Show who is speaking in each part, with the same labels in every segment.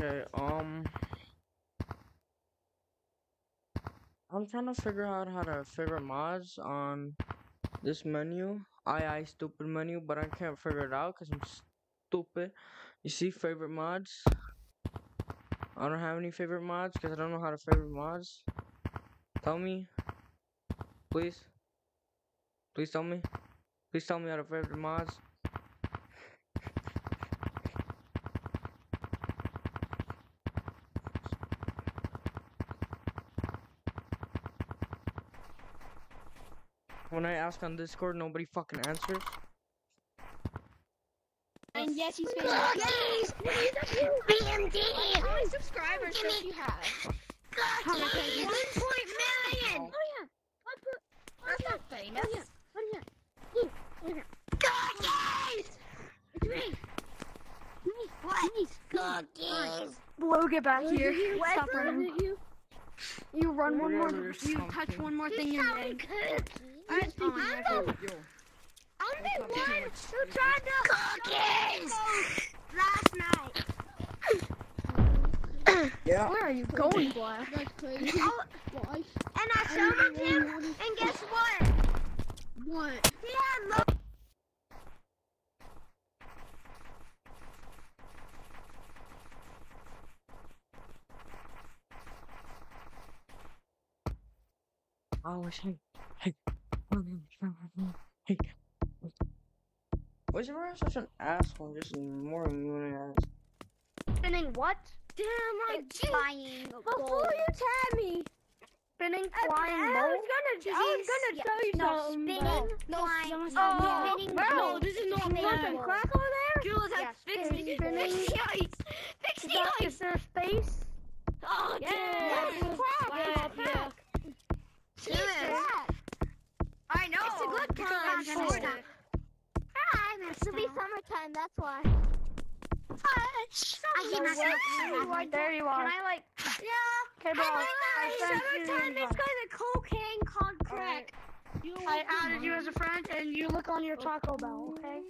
Speaker 1: Okay, um I'm trying to figure out how to figure mods on this menu. I I stupid menu, but I can't figure it out because I'm stupid. You see favorite mods? I don't have any favorite mods because I don't know how to favorite mods. Tell me. Please. Please tell me. Please tell me how to favorite mods. When I ask on Discord, nobody fucking answers.
Speaker 2: And yes, he's
Speaker 3: Cookies!
Speaker 2: famous.
Speaker 3: BMD!
Speaker 2: How many subscribers does he have?
Speaker 3: Cookies! One point million!
Speaker 2: Oh yeah. What per- That's not famous.
Speaker 3: Oh yeah. Oh, oh, Cookies!
Speaker 2: It's me.
Speaker 3: What? Cookies!
Speaker 2: Blue, get back here. Stop running. You. You run one more.
Speaker 1: Whatever,
Speaker 2: You touch one more thing,
Speaker 3: You
Speaker 2: you're dead.
Speaker 3: cookies!
Speaker 2: Alright,
Speaker 3: I'm the,
Speaker 1: Yo,
Speaker 3: I'm the one who tried to cookies last night.
Speaker 1: yeah.
Speaker 2: Where are you going, Black?
Speaker 4: That's crazy.
Speaker 3: Oh, and I showed him, and guess what?
Speaker 4: What?
Speaker 3: He had lo-
Speaker 1: I was hey, hey, hey. Why is everyone such an asshole? Just more than ass.
Speaker 2: Spinning what?
Speaker 3: Damn, I'm
Speaker 2: Flying
Speaker 3: Before you tell me,
Speaker 2: Spinning
Speaker 3: I,
Speaker 2: flying
Speaker 3: I
Speaker 2: bolt?
Speaker 3: was gonna, I was gonna tell you
Speaker 2: No,
Speaker 3: something.
Speaker 2: spinning,
Speaker 3: No,
Speaker 2: flying,
Speaker 3: no,
Speaker 2: oh,
Speaker 3: spinning
Speaker 2: bro,
Speaker 3: bolt.
Speaker 2: this is not
Speaker 3: You want some
Speaker 2: normal.
Speaker 3: crack over there?
Speaker 2: Jules,
Speaker 3: Yeah,
Speaker 2: that's fix
Speaker 3: spinning,
Speaker 2: me.
Speaker 3: spinning.
Speaker 2: Fix the ice. Fix the
Speaker 3: Is
Speaker 2: ice.
Speaker 3: there space?
Speaker 2: Oh,
Speaker 3: Yeah,
Speaker 2: damn.
Speaker 3: that's crack.
Speaker 2: Wow,
Speaker 3: It's
Speaker 2: yeah.
Speaker 3: Crack.
Speaker 2: Do. I know.
Speaker 3: It's a good time.
Speaker 2: Ah, I'm short.
Speaker 3: Sort It should be summertime, that's why.
Speaker 2: Ah, I
Speaker 3: hate myself.
Speaker 2: There you are.
Speaker 3: Can I like? Yeah.
Speaker 2: Okay, bro.
Speaker 3: I like that. Summertime. It's got a cocaine called crack.
Speaker 2: I added you as a friend, and you look on your Taco Bell, okay?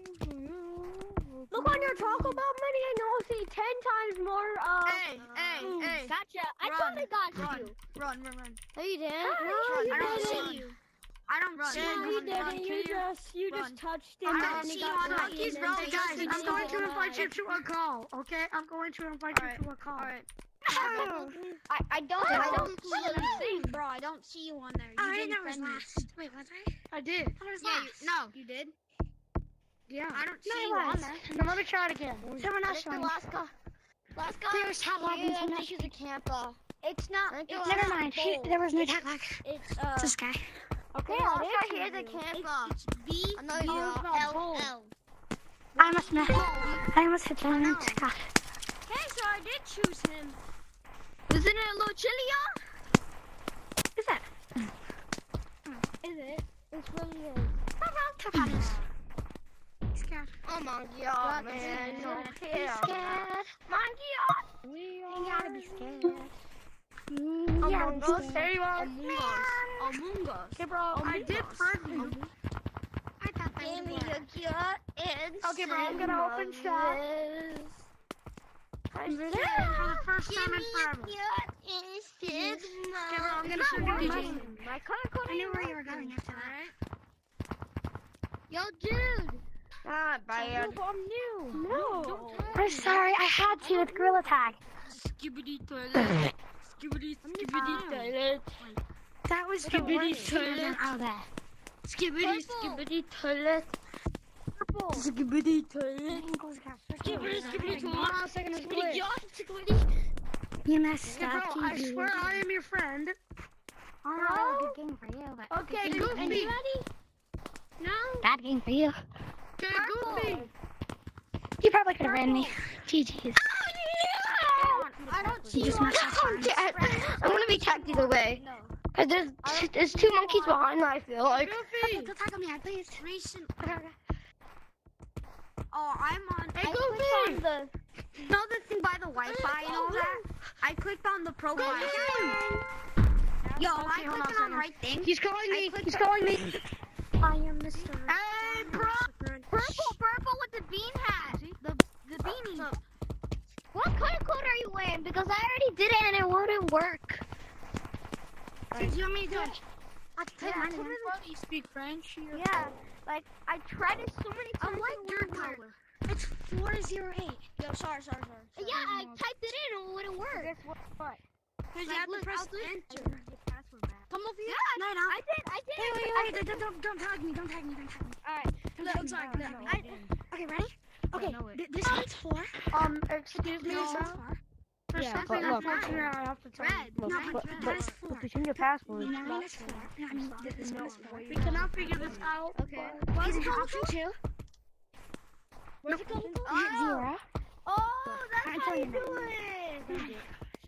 Speaker 3: Look on your Taco Bell money, and you'll see ten times more. Uh,
Speaker 2: Hey, hey,
Speaker 3: food.
Speaker 2: hey.
Speaker 3: Gotcha. I
Speaker 2: Run,
Speaker 3: totally got
Speaker 2: Run,
Speaker 3: you.
Speaker 2: run, run, run.
Speaker 3: No, you didn't.
Speaker 2: Run,
Speaker 3: No, you
Speaker 2: I don't
Speaker 3: didn't.
Speaker 2: see you. I don't run.
Speaker 3: No,
Speaker 2: run,
Speaker 3: you didn't.
Speaker 2: run.
Speaker 3: You just, you
Speaker 2: Run.
Speaker 3: just touched
Speaker 2: I
Speaker 3: him,
Speaker 2: don't
Speaker 3: and
Speaker 2: see you on
Speaker 3: lucky,
Speaker 2: Rockies, bro. Hey, guys, I'm going to invite you to a call, okay? I'm going to invite you to a call. Alright.
Speaker 3: I, I don't, I don't see you, bro. I don't see you on there. You
Speaker 2: I
Speaker 3: didn't
Speaker 2: know was
Speaker 3: friend me.
Speaker 2: last. Wait, was I? I did. I was
Speaker 3: Yeah,
Speaker 2: last.
Speaker 3: you, no, you did.
Speaker 2: Yeah.
Speaker 3: I don't
Speaker 2: No,
Speaker 3: see
Speaker 2: I
Speaker 3: you on there.
Speaker 2: Now let me try it again. Someone else
Speaker 3: the
Speaker 2: joined.
Speaker 3: last guy. Last guy.
Speaker 2: There's Tom
Speaker 3: Yeah,
Speaker 2: Robbins
Speaker 3: I
Speaker 2: in
Speaker 3: think
Speaker 2: it.
Speaker 3: he's a camper. Uh, it's not. It's
Speaker 2: Never mind. He,
Speaker 3: bold.
Speaker 2: there was no tag lag.
Speaker 3: It's uh.
Speaker 2: It's this guy.
Speaker 3: Okay,
Speaker 2: Yeah,
Speaker 3: also
Speaker 2: there's
Speaker 3: hear the uh,
Speaker 2: you.
Speaker 3: camper. It's B. No, you're
Speaker 2: is uh, not
Speaker 3: L. L.
Speaker 2: I must have. I must have done it. God.
Speaker 3: Okay, so I did choose him. Isn't it a little chilly, y'all?
Speaker 2: Who's that?
Speaker 3: Is it? It's really is.
Speaker 2: Top hat is. Scared.
Speaker 3: Oh my god, oh, man.
Speaker 2: man.
Speaker 3: Don't
Speaker 2: Be scared.
Speaker 3: Monkey on. Oh. We
Speaker 2: You gotta be scared.
Speaker 3: Among
Speaker 2: Yeah,
Speaker 3: Us.
Speaker 2: there you are.
Speaker 3: Among Us. Among Us.
Speaker 2: Okay, bro. I did friend you. I thought that
Speaker 3: Give me
Speaker 2: was
Speaker 3: your gut and
Speaker 2: Okay, bro, I'm gonna open chat.
Speaker 3: Give
Speaker 2: For the first time in forever.
Speaker 3: Okay,
Speaker 2: Okay, bro, I'm gonna send you message.
Speaker 3: My color code
Speaker 2: I knew where you were going after that.
Speaker 3: Yo, dude. Not bad. I'm new.
Speaker 2: No. I'm sorry, I had to with Gorilla Tag.
Speaker 3: Skibidi toilet. Skibidi, skibidi toilet.
Speaker 2: That was the
Speaker 3: Skibidi
Speaker 2: worst
Speaker 3: toilet.
Speaker 2: done all day.
Speaker 3: Skibidi, skibidi toilet.
Speaker 2: Purple.
Speaker 3: Skibidi toilet. Skibidi, skibidi toilet. Skibidi, skibidi.
Speaker 2: You messed
Speaker 4: Bro,
Speaker 2: up.
Speaker 4: I swear I am your friend.
Speaker 2: Oh, no, good game for you, but
Speaker 3: Okay,
Speaker 2: good game for me.
Speaker 3: Goofy. No.
Speaker 2: Bad game for you.
Speaker 4: Okay, Goofy.
Speaker 2: You probably could have ran me. GG's.
Speaker 3: I don't see
Speaker 2: You
Speaker 3: you
Speaker 2: just
Speaker 3: on. I'm. I'm gonna be tagged either way.
Speaker 5: Uh, There's, there's two monkeys behind me, I feel like.
Speaker 2: Goofy.
Speaker 4: Don't talk on me, please.
Speaker 3: Recent. Oh, I'm on.
Speaker 2: Hey,
Speaker 3: I
Speaker 2: Goofy.
Speaker 3: clicked on the. Another thing by the Wi-Fi and all that. I clicked on the profile. Yo, I
Speaker 4: Okay, hold on
Speaker 3: clicked on the right thing.
Speaker 4: He's calling me. He's calling me.
Speaker 3: I am Mr. Hey, bro. Purple, purple with the bean hat. The the uh, beanie.
Speaker 5: What color code are you wearing? Because I already did it and it wouldn't work.
Speaker 4: Do you want me to do it? I can tell you mine
Speaker 3: Yeah,
Speaker 4: again.
Speaker 2: You speak French? You're
Speaker 5: Yeah, like I tried it so many times.
Speaker 3: I
Speaker 5: times.
Speaker 3: like
Speaker 5: and
Speaker 3: your
Speaker 5: wouldn't
Speaker 3: color.
Speaker 4: It's four zero eight.
Speaker 3: Yo, sorry, sorry, sorry.
Speaker 5: Yeah, I typed it in and it wouldn't work.
Speaker 3: Guess what? What?
Speaker 4: Because
Speaker 3: Like,
Speaker 4: you have to press
Speaker 3: I'll do it.
Speaker 4: enter.
Speaker 3: Come over here.
Speaker 4: No, no.
Speaker 5: I did, I did.
Speaker 4: Wait, wait, wait, wait, don't, don't, don't tag me, don't tag me, don't tag me.
Speaker 3: Alright.
Speaker 4: Don't
Speaker 3: Look,
Speaker 4: me,
Speaker 3: sorry,
Speaker 4: don't tag me.
Speaker 3: I-
Speaker 4: Okay, ready? Okay,
Speaker 3: know it.
Speaker 4: th- this one's four.
Speaker 3: Um, excuse me.
Speaker 4: This one's. For
Speaker 3: Yeah,
Speaker 4: some
Speaker 3: but
Speaker 4: reason,
Speaker 3: look.
Speaker 4: I'm not sure I have to tell
Speaker 3: Red.
Speaker 4: you.
Speaker 3: Look,
Speaker 4: No,
Speaker 3: but-
Speaker 4: but
Speaker 3: but-
Speaker 4: that is four.
Speaker 3: But change your password.
Speaker 4: Nine is four. No, I mean, th- this one is four.
Speaker 2: We cannot figure this out.
Speaker 3: Okay.
Speaker 4: Is it option two?
Speaker 3: What's it called?
Speaker 4: Zero.
Speaker 3: Oh, that's
Speaker 4: I'm
Speaker 3: how you
Speaker 4: you.
Speaker 3: do it.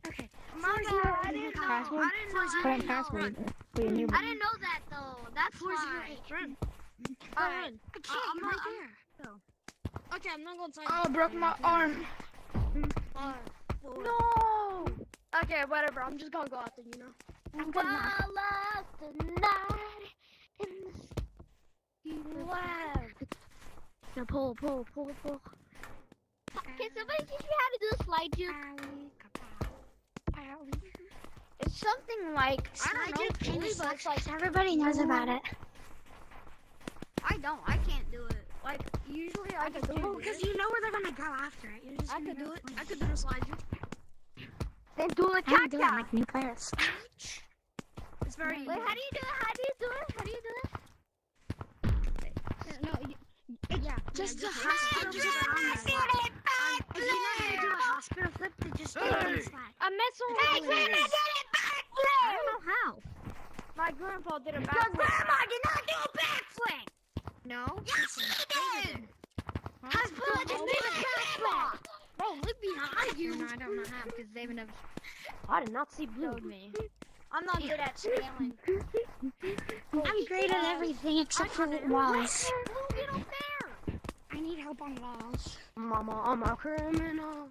Speaker 4: Okay.
Speaker 3: My
Speaker 4: Four
Speaker 3: bad.
Speaker 4: zero
Speaker 3: I
Speaker 4: eight
Speaker 3: didn't know.
Speaker 4: password.
Speaker 3: I didn't know.
Speaker 4: Four
Speaker 3: I
Speaker 4: zero
Speaker 3: didn't know.
Speaker 4: password.
Speaker 3: I didn't know that though. That's
Speaker 4: Four zero
Speaker 3: fine.
Speaker 4: eight.
Speaker 3: Alright.
Speaker 4: I uh, can't.
Speaker 3: I'm
Speaker 4: I'm
Speaker 3: not-
Speaker 4: right there.
Speaker 3: Okay, I'm not gonna tell
Speaker 4: Oh, I broke my arm.
Speaker 3: No. Okay, whatever. I'm just gonna go out there, you know.
Speaker 4: I'm good now.
Speaker 5: Follow the night in the
Speaker 3: Wow. Now pull, pull, pull, pull.
Speaker 5: Can somebody teach me how to do a slide juke?
Speaker 3: It's something like I don't know.
Speaker 4: juke kinda
Speaker 3: Really, but it's like
Speaker 4: Everybody knows about it.
Speaker 3: I don't. I can't do it. Like usually I could do it.
Speaker 4: because you know where they're gonna go after it. You're just
Speaker 3: I
Speaker 4: gonna
Speaker 3: could do it.
Speaker 4: for
Speaker 3: I could do the slide juke. Then do a
Speaker 4: I
Speaker 3: cat
Speaker 4: do it
Speaker 3: cat.
Speaker 4: like new players.
Speaker 3: It's very.
Speaker 5: Wait, how do you do it? How do you do it? How do you do it?
Speaker 3: No, you, yeah.
Speaker 4: Just
Speaker 3: yeah,
Speaker 4: a hospital flip.
Speaker 3: Um, I
Speaker 4: If you know how to do a hospital flip, then just do it on the slide.
Speaker 3: I met someone.
Speaker 5: Hey, Grandma did it
Speaker 3: I don't know how. My grandpa did a backflip.
Speaker 5: Your grandma did not do a backflip.
Speaker 3: No.
Speaker 5: Yes, she did.
Speaker 4: Hospital
Speaker 5: Just did a backflip.
Speaker 3: Bro, look behind you.
Speaker 4: No, I don't know how because they would have.
Speaker 3: I did not see blue. me. I'm not good at scaling.
Speaker 4: I'm great at everything except for walls.
Speaker 3: Blue, get up there.
Speaker 4: I need help on walls.
Speaker 3: Mama, I'm a criminal.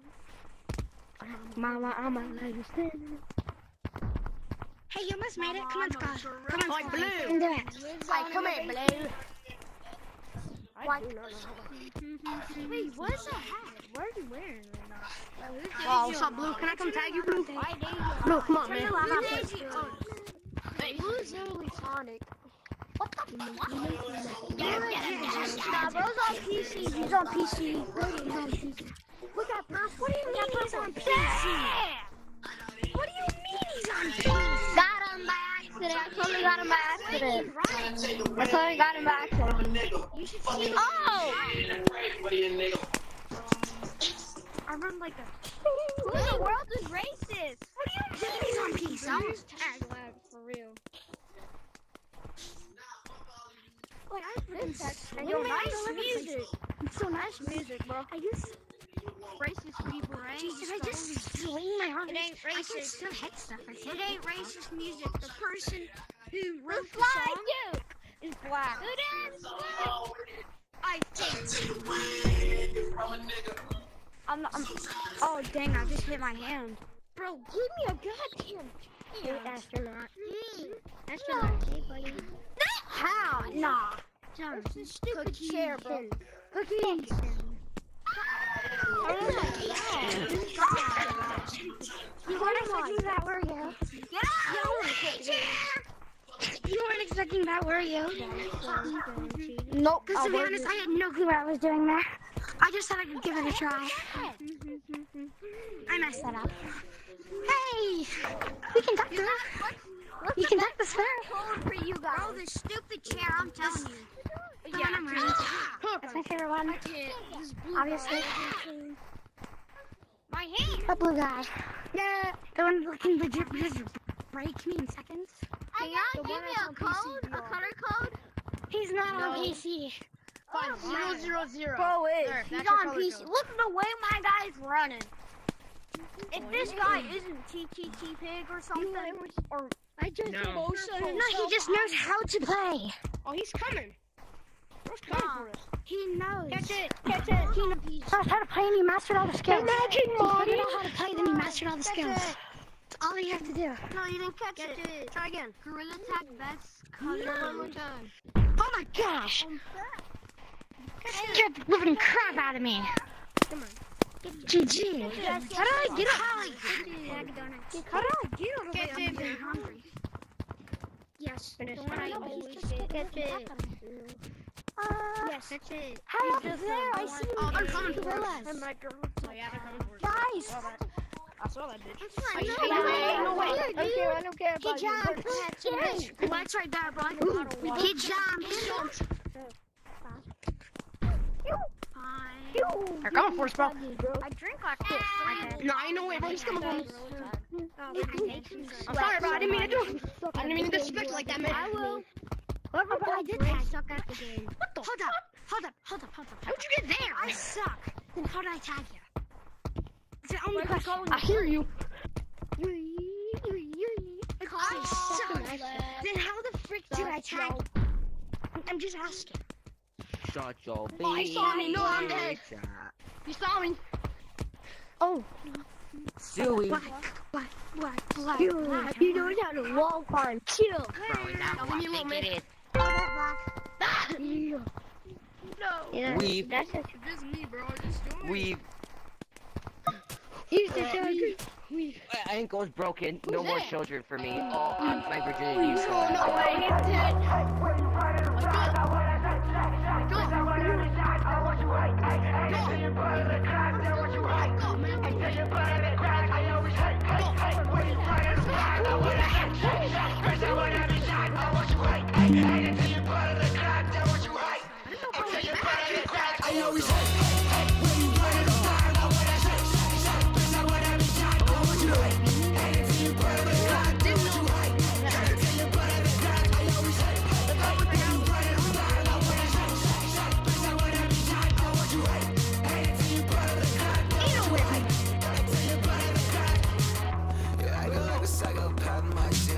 Speaker 4: Mama, I'm a lesbian. Hey, you almost made it. Come on, Scott. Come on,
Speaker 3: Like
Speaker 4: Scott.
Speaker 3: blue.
Speaker 4: You can do it.
Speaker 3: Like, come here, blue. Like, wait, what's that hat? What are you wearing right now?
Speaker 4: Wow, what's up, Blue? Can I come tag you, Blue?
Speaker 3: No, come on, man.
Speaker 4: Turn the light off.
Speaker 3: Daisy-. Hey, Blue's literally Sonic. What the fuck? Nah, bro's on PC. He's on PC. He's on PC. Look at Purple. What do you mean he's on PC? What do you mean he's on PC?
Speaker 5: Got him accident. I totally got him by accident. I totally got him by accident.
Speaker 3: You should see
Speaker 5: Oh!
Speaker 3: I run like a. Who in the world is racist? What do you mean he's on PC? I was tag lab for real. Wait, I freaking text. And yo, nice music. It's So nice music, bro.
Speaker 4: I used
Speaker 3: Racist people, right?
Speaker 4: Jeez, did I just swing my arm?
Speaker 3: It ain't
Speaker 4: I can
Speaker 3: racist.
Speaker 4: still hit stuff. I
Speaker 3: It
Speaker 4: can't.
Speaker 3: ain't racist music. The person who
Speaker 5: The
Speaker 3: wrote the
Speaker 5: slide
Speaker 3: song
Speaker 5: juke.
Speaker 3: is black.
Speaker 5: Who did?
Speaker 3: I think. I'm not. I'm, oh dang! I just hit my hand. Bro, give me a goddamn
Speaker 4: Hey,
Speaker 3: chance.
Speaker 4: astronaut.
Speaker 5: Hmm.
Speaker 4: Astronaut. Hey, buddy.
Speaker 3: How? Nah.
Speaker 4: John.
Speaker 3: It's a stupid
Speaker 4: Cookie.
Speaker 3: chair, bro. Cookies.
Speaker 4: You weren't expecting that, were you?
Speaker 3: Get out!
Speaker 4: You weren't expecting that, were you?
Speaker 3: Nope.
Speaker 4: Because to be honest, I had no clue what I was doing there. I just thought I could give it a try. I messed that up. Hey! We can duck this. You can duck this fair.
Speaker 3: for you guys. Bro, this stupid chair, I'm telling you.
Speaker 4: The one I'm wearing. That's my favorite one. Obviously.
Speaker 3: My hand.
Speaker 4: The blue guy. Yeah. The one looking legit just break me in seconds.
Speaker 3: Can y'all give me a code? A color code?
Speaker 4: He's not on
Speaker 3: No.
Speaker 4: PC.
Speaker 3: Oh, zero, zero, zero.
Speaker 5: Bro, wait.
Speaker 3: There,
Speaker 5: He's
Speaker 3: that's
Speaker 5: on PC.
Speaker 3: code.
Speaker 5: Look at the way my guy's running.
Speaker 3: If oh, this guy isn't TTT Pig or something, or
Speaker 2: I just
Speaker 4: No.
Speaker 2: emotional.
Speaker 5: No, he just knows how to play.
Speaker 2: Oh, he's coming. Bro's coming
Speaker 5: Nah.
Speaker 2: for us.
Speaker 5: He knows.
Speaker 2: Catch it. Catch it.
Speaker 5: He knows how to play and he mastered all the skills.
Speaker 2: Imagine,
Speaker 5: He
Speaker 2: Marty.
Speaker 5: figured out how to play, then he mastered all the skills.
Speaker 2: it.
Speaker 5: That's all you have to do.
Speaker 3: No, you didn't catch
Speaker 2: Catch
Speaker 3: it.
Speaker 2: it. Try again.
Speaker 3: Gorilla tag best color one more time.
Speaker 5: Oh my gosh!
Speaker 2: Catch it.
Speaker 5: Scared the living crap out of me.
Speaker 2: Come on.
Speaker 5: GG. How did I get up?
Speaker 2: How do I get over
Speaker 5: Catch
Speaker 2: there?
Speaker 5: it.
Speaker 2: I'm hungry.
Speaker 5: Yes.
Speaker 2: Finish.
Speaker 5: Don't worry,
Speaker 2: I always
Speaker 5: just
Speaker 2: catch it.
Speaker 5: Crap out of me. Uh,
Speaker 2: Yes. Catch it.
Speaker 5: Hey, up there,
Speaker 2: a
Speaker 5: I
Speaker 2: boy.
Speaker 5: see
Speaker 2: Oh,
Speaker 5: you.
Speaker 2: they're coming for us.
Speaker 5: Gorillas.
Speaker 2: Oh, yeah, they're coming for us.
Speaker 5: Guys.
Speaker 2: I saw that bitch.
Speaker 5: fine.
Speaker 2: Are you
Speaker 5: No,
Speaker 2: me? way.
Speaker 5: no,
Speaker 2: I don't care. I don't care
Speaker 5: He
Speaker 2: about you.
Speaker 5: jumped.
Speaker 2: Bitch.
Speaker 5: That's right there, bro.
Speaker 2: Ooh,
Speaker 5: He jumped.
Speaker 2: They're coming for us, bro.
Speaker 5: I drink like this.
Speaker 2: No, I know it, bro. He's coming for us. I'm
Speaker 5: I'm
Speaker 2: sorry, bro. I didn't mean to do it. I didn't mean to disrespect like that, man.
Speaker 5: I will. Whoever oh, I did tag suck at the game. What the? Hold up. Hold up. Hold up. Hold up.
Speaker 2: How'd you get there?
Speaker 5: I suck. Then how did I tag you? It's the only question.
Speaker 2: I hear you.
Speaker 5: I suck. Then how the frick did I tag? I'm just asking.
Speaker 1: Shut your
Speaker 2: Oh, he saw me. No, I'm dead. You saw me.
Speaker 5: Oh,
Speaker 1: Silly.
Speaker 5: black, black, black, black. You, you know how to wall climb. Chill.
Speaker 2: Now leave me alone, man.
Speaker 5: Oh, that black. Yeah.
Speaker 2: No.
Speaker 5: Yeah,
Speaker 1: Weave.
Speaker 5: That's.
Speaker 4: Just me, bro. Just do.
Speaker 1: We
Speaker 5: He's the children.
Speaker 1: my ankle's broken. No more children for me. Oh, my virginity. is
Speaker 2: No,
Speaker 1: gone.
Speaker 2: no way. He's dead.
Speaker 5: Where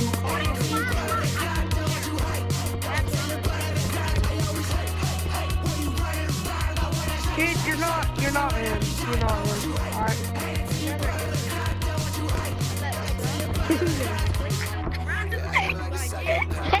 Speaker 5: Kid,
Speaker 4: you're not. You're not him. You're not him. Alright.
Speaker 5: I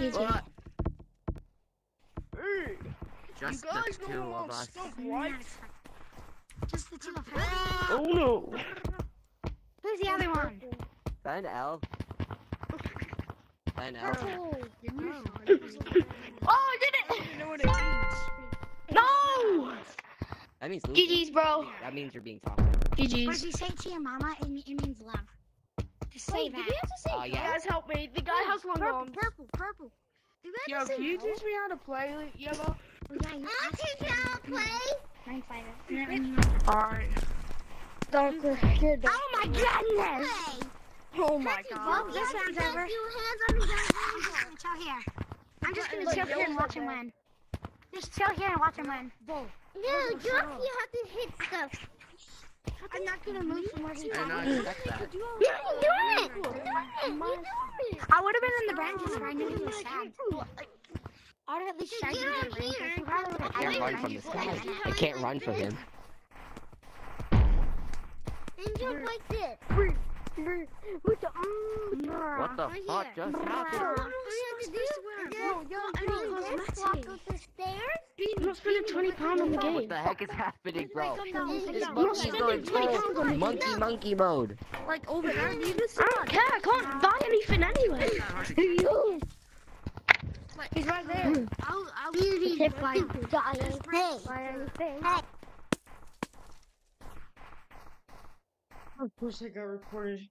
Speaker 5: You too.
Speaker 6: What?
Speaker 1: Hey,
Speaker 6: Just
Speaker 1: you guys
Speaker 6: the two
Speaker 1: I'm
Speaker 6: of us.
Speaker 1: stuck, right?
Speaker 5: Just the two of us.
Speaker 1: Oh no.
Speaker 5: Who's the other one?
Speaker 6: Find L. Ben L.
Speaker 5: Oh, I did it!
Speaker 1: You know what it means.
Speaker 5: No!
Speaker 6: That means Luke.
Speaker 5: GG's, bro.
Speaker 6: That means you're being talked to.
Speaker 5: What
Speaker 3: GG's.
Speaker 5: if you say to your mama? It, it means love. Just say that.
Speaker 6: Oh, yeah.
Speaker 4: Guys, help me. The guy has long
Speaker 5: purple,
Speaker 4: arms.
Speaker 5: purple, purple. Do we
Speaker 4: Yo,
Speaker 5: to
Speaker 4: can
Speaker 5: say
Speaker 4: you
Speaker 5: purple?
Speaker 4: teach me how to play yellow?
Speaker 5: Yeah, you I'll teach you how to play. Nine fighter.
Speaker 4: Alright.
Speaker 5: Don't Oh my goodness!
Speaker 4: Oh my
Speaker 5: Well,
Speaker 4: god.
Speaker 5: this round's over. Chill here. I'm just gonna chill here and watch him win. Just chill here and watch him win. No, Josh, you have to hit stuff. I'm not gonna move from where he's
Speaker 6: I did not
Speaker 5: at.
Speaker 6: expect
Speaker 5: do it! Do it! I would have been in the branches if I knew he was sad. I would at least tried to do the branches.
Speaker 6: I can't run from this guy. I can't run from him.
Speaker 5: And jump like this. With the arm.
Speaker 6: What the um, fuck just happened?
Speaker 3: You're spending 20 pounds on the game.
Speaker 6: What the heck is happening, bro? This monkey's going
Speaker 3: 20 pounds on
Speaker 6: full
Speaker 3: the
Speaker 6: monkey monkey mode.
Speaker 3: Like over there, dude. I don't care. I can't buy anything anyway.
Speaker 5: He's right there. I'll, I'll Beauty hip by dying. Hey. Hey.
Speaker 1: Of course I got recorded.